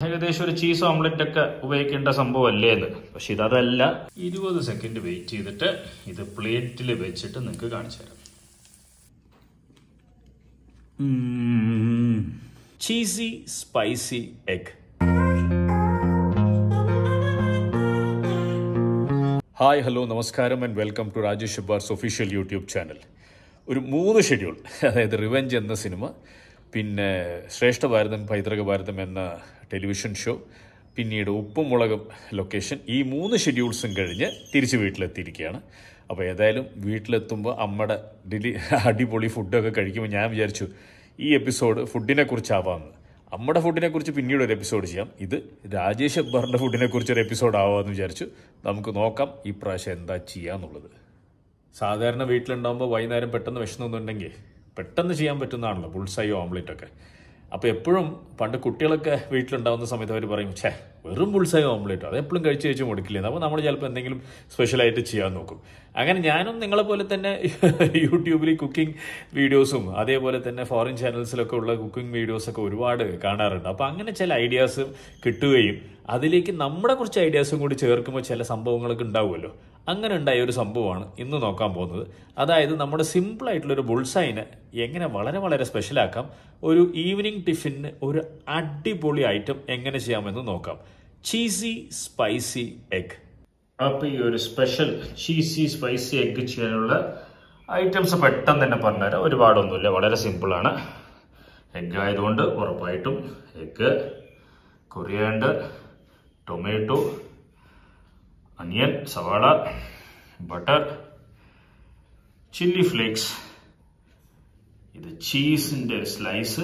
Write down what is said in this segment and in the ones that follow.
ഏകദേശം ഒരു cheese omelette ഒക്കെ ഉപയോഗിക്കേണ്ട സംഭവമല്ലേ എന്ന് പക്ഷെ ഇതല്ല ഇരുപത് സെക്കൻഡ് വെയിറ്റ് ചെയ്തിട്ട് ഇത് പ്ലേറ്റിൽ വെച്ചിട്ട് നിങ്ങൾക്ക് കാണിച്ചു തരാം. Cheesy spicy egg hi hello നമസ്കാരം and welcome to Rajesh bars official YouTube channel ഒരു മൂന്ന് ഷെഡ്യൂൾ അതായത് റിവെഞ്ച് എന്ന സിനിമ പിന്നെ ശ്രേഷ്ഠ ഭാരതം പൈതൃക ഭാരതം എന്ന ടെലിവിഷൻ ഷോ പിന്നീട് ഉപ്പും മുളകും ലൊക്കേഷൻ ഈ മൂന്ന് ഷെഡ്യൂൾസും കഴിഞ്ഞ് തിരിച്ച് വീട്ടിലെത്തിയിരിക്കുകയാണ്. അപ്പോൾ ഏതായാലും വീട്ടിലെത്തുമ്പോൾ അമ്മയുടെ ഡിലി അടിപൊളി ഫുഡൊക്കെ കഴിക്കുമ്പോൾ ഞാൻ വിചാരിച്ചു ഈ എപ്പിസോഡ് ഫുഡിനെ കുറിച്ചാവാമെന്ന് അമ്മയുടെ ഫുഡിനെ കുറിച്ച് പിന്നീട് ഒരു എപ്പിസോഡ് ചെയ്യാം. ഇത് രാജേഷ് അക്ബറിന്റെ ഫുഡിനെ കുറിച്ച് ഒരു എപ്പിസോഡ് ആവാമെന്ന് വിചാരിച്ചു. നമുക്ക് നോക്കാം ഈ പ്രാവശ്യം എന്താ ചെയ്യാന്നുള്ളത്. സാധാരണ വീട്ടിലുണ്ടാകുമ്പോൾ വൈകുന്നേരം പെട്ടെന്ന് വിശന്നൊന്നുണ്ടെങ്കിൽ പെട്ടെന്ന് ചെയ്യാൻ പറ്റുന്നതാണല്ലോ. ബുൾസൈയോ ഓംലെറ്റ് ഒക്കെ. അപ്പോൾ എപ്പോഴും പണ്ട് കുട്ടികളൊക്കെ വീട്ടിലുണ്ടാവുന്ന സമയത്ത് അവർ പറയും ഛേ വെറും ബുൾസൈയോ ഓംലെറ്റ് അത് എപ്പോഴും കഴിച്ച് കഴിച്ച് മുടക്കില്ലേ? അപ്പോൾ നമ്മൾ ചിലപ്പോൾ എന്തെങ്കിലും സ്പെഷ്യലായിട്ട് ചെയ്യാൻ നോക്കും. അങ്ങനെ ഞാനും നിങ്ങളെ പോലെ തന്നെ യൂട്യൂബിൽ കുക്കിംഗ് വീഡിയോസും അതേപോലെ തന്നെ ഫോറിൻ ചാനൽസിലൊക്കെ ഉള്ള കുക്കിംഗ് വീഡിയോസൊക്കെ ഒരുപാട് കാണാറുണ്ട്. അപ്പോൾ അങ്ങനെ ചില ഐഡിയാസ് കിട്ടുകയും അതിലേക്ക് നമ്മുടെ കുറച്ച് ഐഡിയാസും കൂടി ചേർക്കുമ്പോൾ ചില സംഭവങ്ങളൊക്കെ ഉണ്ടാവുമല്ലോ. അങ്ങനെ ഉണ്ടായ ഒരു സംഭവമാണ് ഇന്ന് നോക്കാൻ പോകുന്നത്. അതായത് നമ്മുടെ സിമ്പിൾ ആയിട്ടുള്ള ഒരു ബുൾസൈനെ എങ്ങനെ വളരെ വളരെ സ്പെഷ്യലാക്കാം ഒരു ഈവനിങ് ടിഫിന് ഒരു അടിപൊളി ഐറ്റം എങ്ങനെ ചെയ്യാമെന്ന് നോക്കാം. ചീസി സ്പൈസി എഗ് അപ്പോൾ ഈ ഒരു സ്പെഷ്യൽ ചീസി സ്പൈസി എഗ് ചെയ്യാനുള്ള ഐറ്റംസ് പെട്ടെന്ന് തന്നെ പറഞ്ഞുതരാം. ഒരുപാടൊന്നുമില്ല വളരെ സിമ്പിളാണ് എഗ് ആയതുകൊണ്ട് ഉറപ്പായിട്ടും എഗ് കൊറിയാണ്ടർ ടൊമാറ്റോ അനിയൻ സവാള ബട്ടർ ചില്ലി ഫ്ലേക്സ് ഇത് ചീസിന്റെ സ്ലൈസ്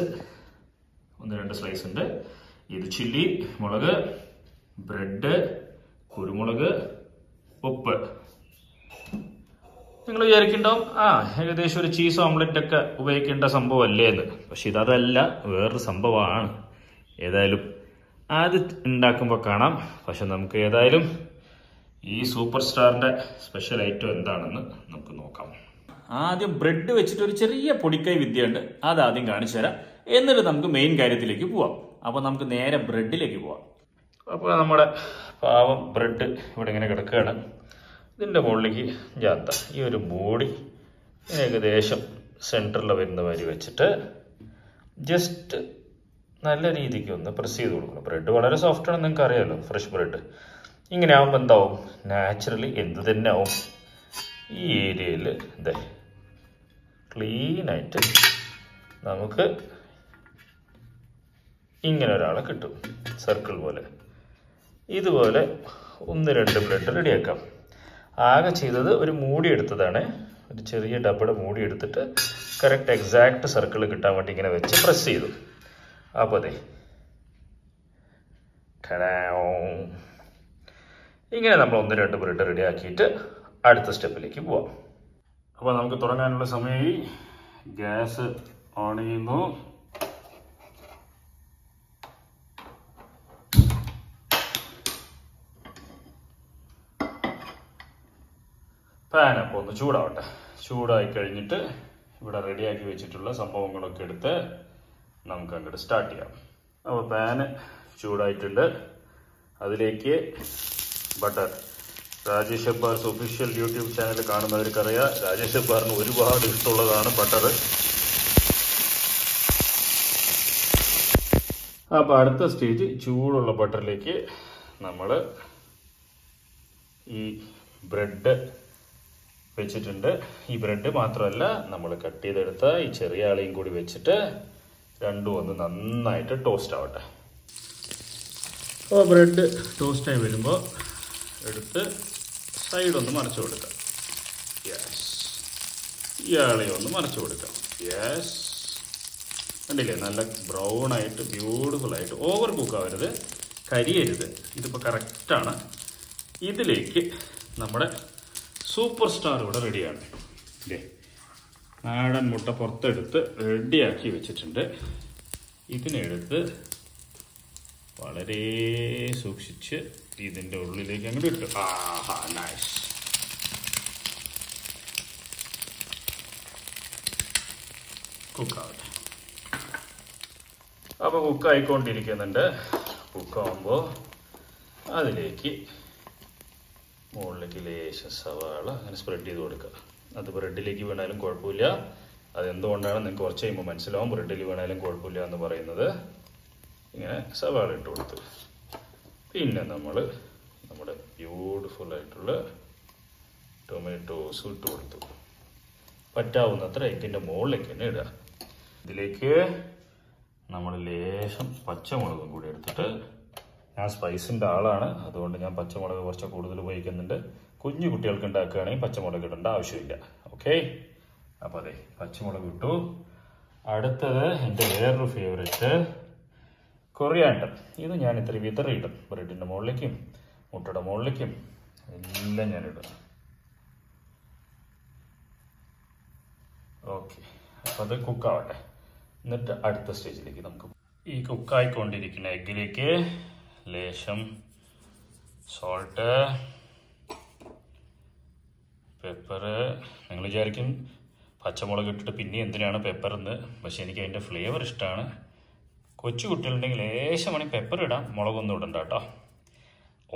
ഒന്ന് രണ്ട് സ്ലൈസ് ഉണ്ട്. ഇത് ചില്ലി മുളക് ബ്രെഡ് കുരുമുളക് ഉപ്പ്. നിങ്ങൾ വിചാരിക്കുന്നുണ്ടാവും ആ ഏകദേശം ഒരു ചീസ് ഓംലെറ്റ് ഒക്കെ ഉപയോഗിക്കേണ്ട സംഭവമല്ലേ എന്ന്. പക്ഷെ ഇതല്ല വേറൊരു സംഭവമാണ്. ഏതായാലും അത് ഉണ്ടാക്കുമ്പോൾ കാണാം. പക്ഷെ നമുക്ക് ഏതായാലും ഈ സൂപ്പർ സ്റ്റാറിന്റെ സ്പെഷ്യൽ ഐറ്റം എന്താണെന്ന് നമുക്ക് നോക്കാം. ആദ്യം ബ്രെഡ് വെച്ചിട്ട് ഒരു ചെറിയ പൊടിക്കൈ വിദ്യയുണ്ട്. അത് ആദ്യം കാണിച്ചു തരാം. എന്നിട്ട് നമുക്ക് മെയിൻ കാര്യത്തിലേക്ക് പോവാം. അപ്പോൾ നമുക്ക് നേരെ ബ്രെഡിലേക്ക് പോവാം. അപ്പോൾ നമ്മുടെ പാവം ബ്രെഡ് ഇവിടെ ഇങ്ങനെ കിടക്കുകയാണ്. ഇതിന്റെ മുകളിലേക്ക് ജാത്ത ഈ ഒരു ബോഡി ഏകദേശം സെന്ററിൽ വരുന്ന വരി വെച്ചിട്ട് ജസ്റ്റ് നല്ല രീതിക്ക് ഒന്ന് പ്രസ് ചെയ്ത് കൊടുക്കണം. ബ്രെഡ് വളരെ സോഫ്റ്റ് ആണെന്ന് നിങ്ങൾക്ക് അറിയാമല്ലോ ഫ്രഷ് ബ്രെഡ് ഇങ്ങനെ ആകുമ്പോൾ എന്താവും? നാച്ചുറലി എന്ത് തന്നെ ആവും ഈ ഏരിയയിൽ ഇതേ ക്ലീനായിട്ട് നമുക്ക് ഇങ്ങനെ ഒരാളെ കിട്ടും. സർക്കിൾ പോലെ. ഇതുപോലെ ഒന്ന് രണ്ട് ബ്ലഡ് റെഡിയാക്കാം ആകെ ചെയ്തത് ഒരു മൂടി എടുത്തതാണ്. ഒരു ചെറിയ ഡബിൾ മൂടി എടുത്തിട്ട് കറക്റ്റ് എക്സാക്റ്റ് സർക്കിൾ കിട്ടാൻ വേണ്ടി ഇങ്ങനെ വെച്ച് പ്രസ് ചെയ്തു. അപ്പോൾ അതെ ഇങ്ങനെ നമ്മൾ ഒന്ന് രണ്ട് റെഡി ആക്കിയിട്ട് അടുത്ത സ്റ്റെപ്പിലേക്ക് പോവാം. അപ്പോൾ നമുക്ക് തുടങ്ങാനുള്ള സമയമായി ഗ്യാസ് ഓൺ ചെയ്യുന്നു. അപ്പോൾ ഒന്ന് ചൂടാവട്ടെ. ചൂടായി കഴിഞ്ഞിട്ട് ഇവിടെ റെഡിയാക്കി വെച്ചിട്ടുള്ള സംഭവങ്ങളൊക്കെ എടുത്ത് നമുക്ക് അങ്ങോട്ട് സ്റ്റാർട്ട് ചെയ്യാം. അപ്പോൾ പാന് ചൂടായിട്ടുണ്ട്. അതിലേക്ക് butter. Rajesh Abbar's official YouTube channel കാണുന്നവർക്കറിയാം. Rajesh അബ്ബാറിന് ഒരുപാട് ഇഷ്ടമുള്ളതാണ് ബട്ടർ അപ്പോൾ അടുത്ത സ്റ്റേജ് ചൂടുള്ള ബട്ടറിലേക്ക് നമ്മൾ ഈ ബ്രെഡ് വെച്ചിട്ടുണ്ട്. ഈ ബ്രെഡ് മാത്രമല്ല നമ്മൾ കട്ട് ചെയ്തെടുത്ത ഈ ചെറിയ ആളെയും കൂടി വെച്ചിട്ട് രണ്ടും ഒന്ന് നന്നായിട്ട് ടോസ്റ്റ് ആവട്ടെ. അപ്പോൾ ബ്രെഡ് ടോസ്റ്റായി വരുമ്പോൾ എടുത്ത് സൈഡ് ഒന്ന് മറിച്ച് കൊടുക്കാം. യെസ് ഇയാളെ ഒന്ന് മറിച്ചു കൊടുക്കാം. യെസ് കണ്ടില്ലേ? നല്ല ബ്രൗൺ ആയിട്ട് ബ്യൂട്ടിഫുൾ ആയിട്ട് ഓവർ കുക്ക് ആവരുത്. കരിയരുത്. ഇതിപ്പോൾ കറക്റ്റാണ് ഇതിലേക്ക് നമ്മുടെ സൂപ്പർ സ്റ്റാർ ഇവിടെ റെഡിയാണ് ഇല്ലേ? നാടൻ മുട്ട പുറത്തെടുത്ത് റെഡിയാക്കി വെച്ചിട്ടുണ്ട്. ഇതിനെടുത്ത് വളരെ സൂക്ഷിച്ച് ഇതിന്റെ ഉള്ളിലേക്ക് അങ്ങോട്ട് ഇട്ടു ആഹാ നൈസ് കുക്കാവട്ടെ. അപ്പോൾ കുക്കായിക്കൊണ്ടിരിക്കുന്നുണ്ട്. കുക്കാവുമ്പോൾ അതിലേക്ക് മുകളിലേക്ക് ലേശം സവാള അങ്ങനെ സ്പ്രെഡ് ചെയ്ത് കൊടുക്കുക. അത് ബ്രെഡിലേക്ക് വീണാലും കുഴപ്പമില്ല. അതെന്തുകൊണ്ടാണ് നിങ്ങൾക്ക് കുറച്ച് കഴിയുമ്പോൾ മനസ്സിലാവും. ബ്രെഡിൽ വീണാലും കുഴപ്പമില്ല എന്ന് പറയുന്നത്. ഇങ്ങനെ സവാള ഇട്ട് കൊടുത്തു. പിന്നെ നമ്മൾ നമ്മുടെ ബ്യൂട്ടിഫുൾ ആയിട്ടുള്ള ടൊമാറ്റോസ് ഇട്ട് കൊടുത്തു. പറ്റാവുന്നത്ര എഗ്ഗിന്റെ മുകളിലേക്ക് തന്നെ ഇടുക. ഇതിലേക്ക് നമ്മൾ ലേശം പച്ചമുളകും കൂടി എടുത്തിട്ട് ഞാൻ സ്പൈസിന്റെ ആളാണ്. അതുകൊണ്ട് ഞാൻ പച്ചമുളക് കുറച്ച് കൂടുതൽ ഉപയോഗിക്കുന്നുണ്ട്. കുഞ്ഞു കുട്ടികൾക്ക് ഉണ്ടാക്കുകയാണെങ്കിൽ പച്ചമുളക് ഇടേണ്ട ആവശ്യമില്ല. ഓക്കെ അപ്പോൾ അതെ പച്ചമുളക് ഇട്ടു. അടുത്തത് എന്റെ വേറൊരു ഫേവറേറ്റ് കൊറിയാണ്ടർ ഇത് ഞാൻ ഇത്ര വിതറി ഇടും ബ്രെഡിന്റെ മുകളിലേക്കും മുട്ടയുടെ മുകളിലേക്കും എല്ലാം ഞാൻ ഇടും ഓക്കെ. അപ്പം അത് കുക്കാവട്ടെ. എന്നിട്ട് അടുത്ത സ്റ്റേജിലേക്ക് നമുക്ക് ഈ കുക്കായിക്കൊണ്ടിരിക്കുന്ന എഗ്ഗിലേക്ക് ലേശം സോൾട്ട് പെപ്പറ് നിങ്ങൾ വിചാരിക്കും പച്ചമുളക് ഇട്ടിട്ട് പിന്നെ എന്തിനാണ് പെപ്പർ എന്ന് പക്ഷെ എനിക്ക് അതിന്റെ ഫ്ലേവർ ഇഷ്ടമാണ് കൊച്ചു കുട്ടികളുണ്ടെങ്കിൽ ലേശം മണി പെപ്പർ ഇടാം. മുളകൊന്നും ഇടണ്ട കേട്ടോ.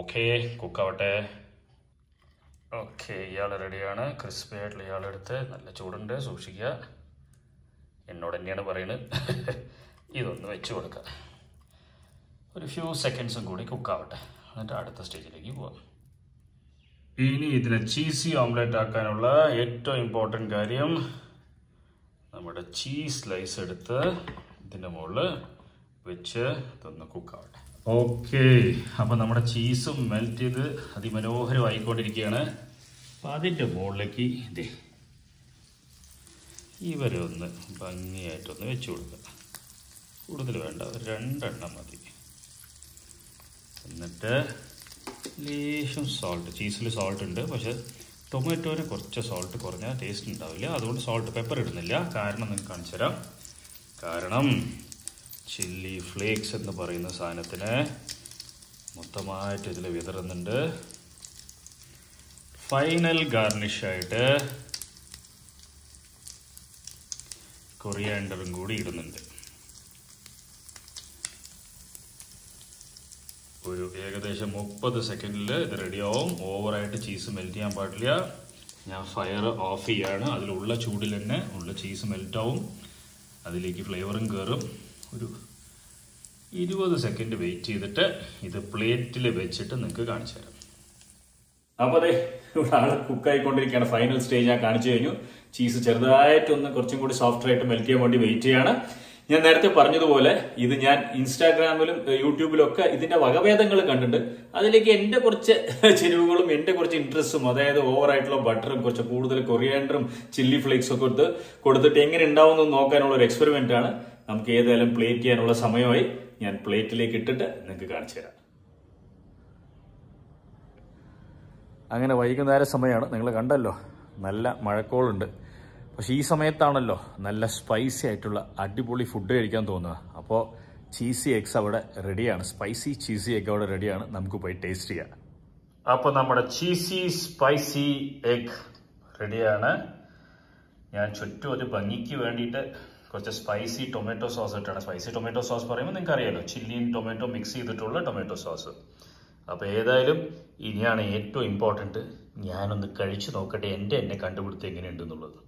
ഓക്കെ കുക്കാവട്ടെ ഓക്കെ ഇയാൾ റെഡിയാണ് ക്രിസ്പി ആയിട്ടുള്ള ഇയാളെടുത്ത് നല്ല ചൂടുണ്ട്. സൂക്ഷിക്കുക. എന്നോട് തന്നെയാണ് പറയുന്നത് ഇതൊന്ന് വെച്ച് കൊടുക്കുക ഒരു ഫ്യൂ സെക്കൻഡ്സും കൂടി കുക്കാവട്ടെ എന്നിട്ട് അടുത്ത സ്റ്റേജിലേക്ക് പോവാം. ഇനി ഇതിനെ ചീസി ഓംലെറ്റ് ആക്കാനുള്ള ഏറ്റവും ഇമ്പോർട്ടന്റ് കാര്യം നമ്മുടെ ചീസ് സ്ലൈസ് എടുത്ത് ഇതിന്റെ മുകളിൽ വെച്ച് ഇതൊന്ന് കുക്കാവട്ടെ. ഓക്കെ. അപ്പോൾ നമ്മുടെ ചീസും മെൽറ്റ് ചെയ്ത് അതിമനോഹരമായിക്കൊണ്ടിരിക്കുകയാണ്. അപ്പം അതിന്റെ മുകളിലേക്ക് ഇതേ ഇവരെ ഒന്ന് ഭംഗിയായിട്ടൊന്ന് വെച്ച് കൊടുക്കുക. കൂടുതൽ വേണ്ട ഒരു രണ്ടെണ്ണം മതി. എന്നിട്ട് ലേശം സോൾട്ട് ചീസിൽ സോൾട്ട് ഉണ്ട്. പക്ഷെ ടൊമാറ്റോന് കുറച്ച് സോൾട്ട് കുറഞ്ഞാൽ ടേസ്റ്റ് ഉണ്ടാവില്ല. അതുകൊണ്ട് സോൾട്ട് പെപ്പർ ഇടുന്നില്ല. കാരണം നിങ്ങൾക്ക് കാണിച്ചു തരാം. കാരണം ചില്ലി ഫ്ലേക്സ് എന്ന് പറയുന്ന സാധനത്തിന് മൊത്തമായിട്ട് ഇതിൽ വിതറുന്നുണ്ട്. ഫൈനൽ ഗാർണിഷായിട്ട് കൊറിയാൻഡറും കൂടി ഇടുന്നുണ്ട്. ഒരു ഏകദേശം മുപ്പത് സെക്കൻഡിൽ ഇത് റെഡിയാവും ഓവറായിട്ട് ചീസ് മെൽറ്റ് ചെയ്യാൻ പാടില്ല. ഞാൻ ഫയർ ഓഫ് ചെയ്യാണ്. അതിലുള്ള ചൂടിൽ തന്നെ ഉള്ള ചീസ് മെൽറ്റാവും അതിലേക്ക് ഫ്ലേവറും കയറും ഒരു ഇരുപത് സെക്കൻഡ് വെയിറ്റ് ചെയ്തിട്ട് ഇത് പ്ലേറ്റിൽ വെച്ചിട്ട് നിങ്ങൾക്ക് കാണിച്ചു തരാം. അപ്പോൾ അതെ ഇവിടെ ആൾ കുക്കായിക്കൊണ്ടിരിക്കുകയാണ് ഫൈനൽ സ്റ്റേജ് ഞാൻ കാണിച്ചു കഴിഞ്ഞു. ചീസ് ചെറുതായിട്ടൊന്ന് കുറച്ചും കൂടി സോഫ്റ്റ് ആയിട്ട് മെൽറ്റ് ചെയ്യാൻ വേണ്ടി വെയിറ്റ് ചെയ്യാണ്. ഞാൻ നേരത്തെ പറഞ്ഞതുപോലെ ഇത് ഞാൻ ഇൻസ്റ്റാഗ്രാമിലും യൂട്യൂബിലും ഒക്കെ ഇതിന്റെ വകഭേദങ്ങൾ കണ്ടിട്ടുണ്ട്. അതിലേക്ക് എന്റെ കുറച്ച് ചെരുവുകളും എന്റെ കുറച്ച് ഇൻട്രസ്റ്റും അതായത് ഓവറായിട്ടുള്ള ബട്ടറും കുറച്ച് കൂടുതൽ കൊറിയാൻഡറും ചില്ലി ഫ്ലേക്സ് ഒക്കെ കൊടുത്ത് കൊടുത്തിട്ട് എങ്ങനെ ഉണ്ടാവുമെന്ന് നോക്കാനുള്ള ഒരു എക്സ്പെരിമെന്റ് ആണ്. നമുക്ക് ഏതായാലും പ്ലേറ്റ് ചെയ്യാനുള്ള സമയമായി. ഞാൻ പ്ലേറ്റിലേക്ക് ഇട്ടിട്ട് നിങ്ങൾക്ക് കാണിച്ചു തരാം. അങ്ങനെ വൈകുന്നേര സമയമാണ് നിങ്ങൾ കണ്ടല്ലോ നല്ല മഴക്കോളുണ്ട്. പക്ഷേ ഈ സമയത്താണല്ലോ നല്ല സ്പൈസി ആയിട്ടുള്ള അടിപൊളി ഫുഡ് കഴിക്കാൻ തോന്നുന്നത് അപ്പോൾ ചീസി എഗ്സ് അവിടെ റെഡിയാണ് സ്പൈസി ചീസി എഗ് അവിടെ റെഡിയാണ് നമുക്ക് പോയി ടേസ്റ്റ് ചെയ്യാം. അപ്പോൾ നമ്മുടെ ചീസി സ്പൈസി എഗ് റെഡിയാണ് ഞാൻ ചുറ്റും ഒരു ഭംഗിക്ക് വേണ്ടിയിട്ട് കുറച്ച് സ്പൈസി ടൊമാറ്റോ സോസ് ഇട്ടാണ്. സ്പൈസി ടൊമാറ്റോ സോസ് പറയുമ്പോൾ നിങ്ങൾക്ക് അറിയാലോ ചില്ലിയും ടൊമാറ്റോ മിക്സ് ചെയ്തിട്ടുള്ള ടൊമാറ്റോ സോസ് അപ്പോൾ ഏതായാലും ഇനിയാണ് ഏറ്റവും ഇമ്പോർട്ടന്റ് ഞാനൊന്ന് കഴിച്ചു നോക്കട്ടെ എന്റെ എന്നെ കണ്ടുപിടുത്തം എങ്ങനെയുണ്ടെന്നുള്ളത്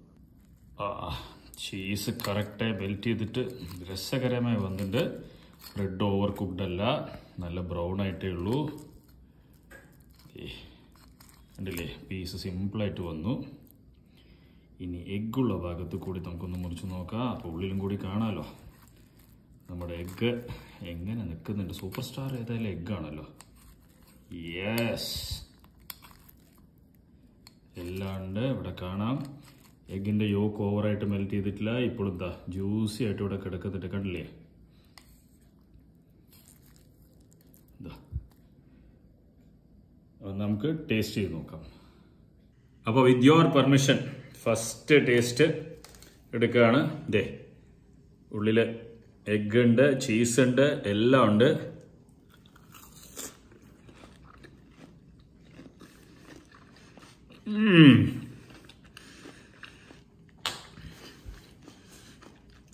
ചീസ് കറക്റ്റായി മെൽറ്റ് ചെയ്തിട്ട് രസകരമായി വന്നിട്ട് ബ്രെഡ് ഓവർ കുക്ക്ഡ് അല്ല നല്ല ബ്രൗൺ ആയിട്ടേ ഉള്ളൂ. ഉണ്ടല്ലേ പീസ് സിമ്പിളായിട്ട് വന്നു. ഇനി എഗ്ഗുള്ള ഭാഗത്ത് കൂടി നമുക്കൊന്ന് മുറിച്ച് നോക്കാം. അപ്പോൾ ഉള്ളിലും കൂടി കാണാമല്ലോ നമ്മുടെ എഗ്ഗ് എങ്ങനെ നിൽക്കുന്നുണ്ട്? സൂപ്പർ സ്റ്റാർ ഏതായാലും എഗ്ഗാണല്ലോ. യെസ് എല്ലാം ഉണ്ട്. ഇവിടെ കാണാം. എഗ്ഗിന്റെ യോക്ക് ഓവറായിട്ട് മെൽറ്റ് ചെയ്തിട്ടില്ല. ഇപ്പോഴും എന്താ ജ്യൂസി ആയിട്ട് ഇവിടെ കിടക്കുന്നുണ്ട് കണ്ടില്ലേ? നമുക്ക് ടേസ്റ്റ് ചെയ്ത് നോക്കാം. അപ്പോൾ with your permission first taste എടുക്കുകയാണ്. ഇതേ ഉള്ളിൽ എഗ് ഉണ്ട് ചീസ് ഉണ്ട്. എല്ലാം ഉണ്ട്.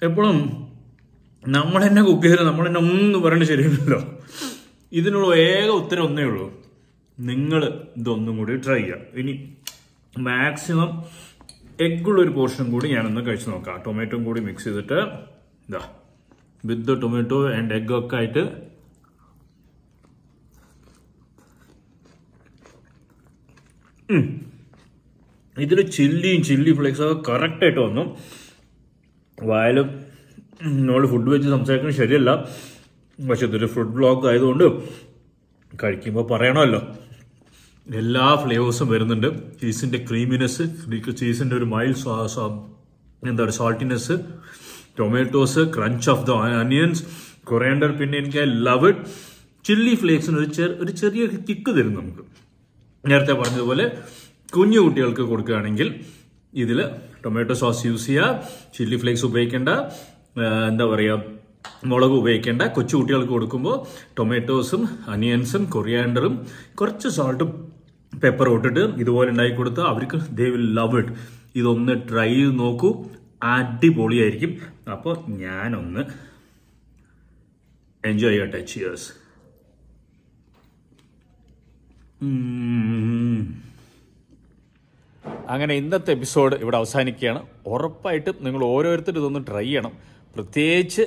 എപ്പോഴും നമ്മൾ തന്നെ കുക്ക് ചെയ്ത് നമ്മൾ തന്നെ ഒന്നും പറയേണ്ട ശരിയല്ലല്ലോ. ഇതിനുള്ള ഏക ഉത്തരം ഒന്നേ ഉള്ളൂ. നിങ്ങൾ ഇതൊന്നും കൂടി ട്രൈ ചെയ്യാം ഇനി മാക്സിമം എഗ്ഗുള്ള ഒരു പോർഷൻ കൂടി ഞാനൊന്ന് കഴിച്ചു നോക്കാം. ടൊമാറ്റോയും കൂടി മിക്സ് ചെയ്തിട്ട് ഇതാ വിത്ത് ടൊമാറ്റോ ആൻഡ് എഗ് ഒക്കെ ആയിട്ട് ഇതിൽ ചില്ലിയും ചില്ലി ഫ്ലേക്സ് ഒക്കെ കറക്റ്റായിട്ട് വന്നു. വായാലും നമ്മൾ ഫുഡ് വെച്ച് സംസാരിക്കുന്നത് ശരിയല്ല. പക്ഷെ ഇതൊരു ഫുഡ് ബ്ലോഗ് ആയതുകൊണ്ട് കഴിക്കുമ്പോൾ പറയണമല്ലോ. എല്ലാ ഫ്ലേവേഴ്സും വരുന്നുണ്ട്. ചീസിന്റെ ക്രീമിനെസ് ചീസിന്റെ ഒരു മൈൽഡ് എന്താ പറയുക saltiness tomatoes crunch of the onions coriander പിന്നെ എനിക്ക് ഐ ലവ് ഇറ്റ് ചില്ലി ഫ്ലേക്സിന് ഒരു ചെറിയ ഒരു ചെറിയ കിക്ക് തരും നമുക്ക്. നേരത്തെ പറഞ്ഞതുപോലെ കുഞ്ഞു കുട്ടികൾക്ക് കൊടുക്കുകയാണെങ്കിൽ ഇതിൽ ടൊമാറ്റോ സോസ് യൂസ് ചെയ്യുക ചില്ലി ഫ്ലേക്സ് ഉപയോഗിക്കേണ്ട എന്താ പറയുക മുളക് ഉപയോഗിക്കേണ്ട. കൊച്ചു കുട്ടികൾക്ക് കൊടുക്കുമ്പോൾ ടൊമാറ്റോസും അനിയൻസും കൊറിയാണ്ടറും കുറച്ച് സോൾട്ടും പെപ്പർ ഇട്ടിട്ട് ഇതുപോലെ ഉണ്ടാക്കി കൊടുത്താൽ അവർക്ക് ദേ വിൽ ലവ് ഇറ്റ് ഇതൊന്ന് ട്രൈ ചെയ്ത് നോക്കൂ. അടിപൊളിയായിരിക്കും. അപ്പോൾ ഞാനൊന്ന് എൻജോയ് ചെയ്യട്ടെ. ചിയേഴ്സ് അങ്ങനെ ഇന്നത്തെ എപ്പിസോഡ് ഇവിടെ അവസാനിക്കുകയാണ്. ഉറപ്പായിട്ടും നിങ്ങൾ ഓരോരുത്തരും ഇതൊന്ന് ട്രൈ ചെയ്യണം. പ്രത്യേകിച്ച്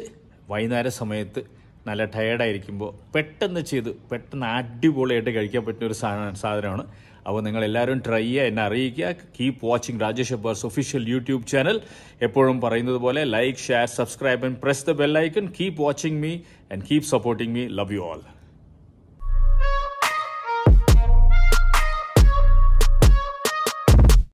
വൈകുന്നേര സമയത്ത് നല്ല ടയേർഡായിരിക്കുമ്പോൾ പെട്ടെന്ന് ചെയ്ത് പെട്ടെന്ന് അടിപൊളിയായിട്ട് കഴിക്കാൻ പറ്റുന്ന ഒരു സാധനം സാധനമാണ്. അപ്പോൾ നിങ്ങൾ എല്ലാവരും ട്രൈ ചെയ്യുക എന്നെ അറിയിക്കുക. Keep watching Rajesh Abbas official YouTube channel എപ്പോഴും പറയുന്നത് പോലെ like share subscribe and press the icon keep watching me and keep supporting me love you all